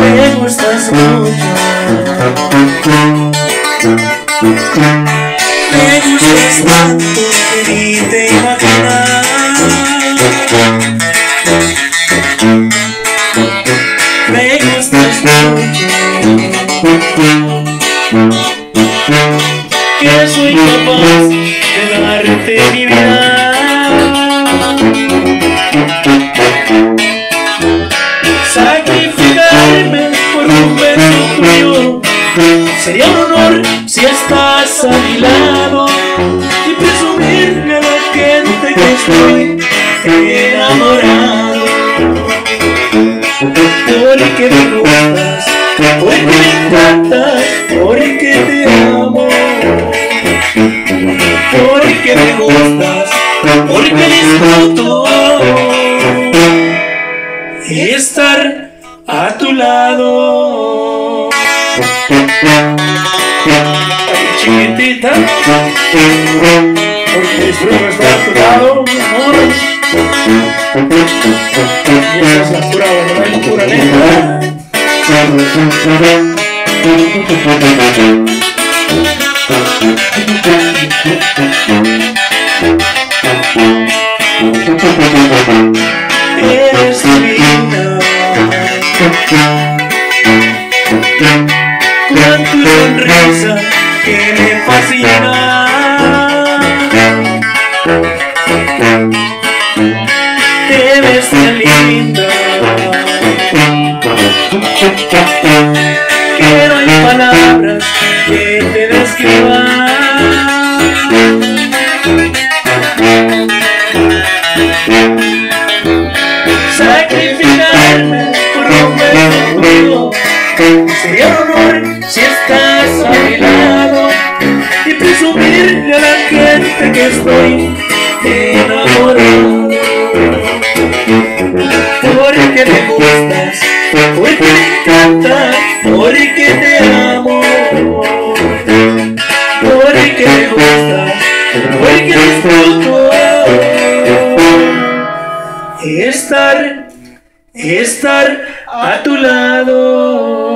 Me gustas mucho. Me gustas que. Que soy capaz de darte mi vida. Sacrificarme por un beso tuyo Sería un honor si estás a mi lado Y presumirme a la gente que estoy enamorado Porque porque me encantas, porque te amo Porque me gustas, porque disfruto estar a tu lado. Chiquitita, porque disfruto estar a tu lado, mi amor. Y esa es pura verdad pura neta. Con tu sonrisa que me fascina. Te ves tan linda. Sacrificarme por un beso tuyo Sería un honor si estás a mi lado Y presumirle a la gente que estoy enamorado. Porque me gustas, porque me encantas, porque te amo estar, estar a tu lado.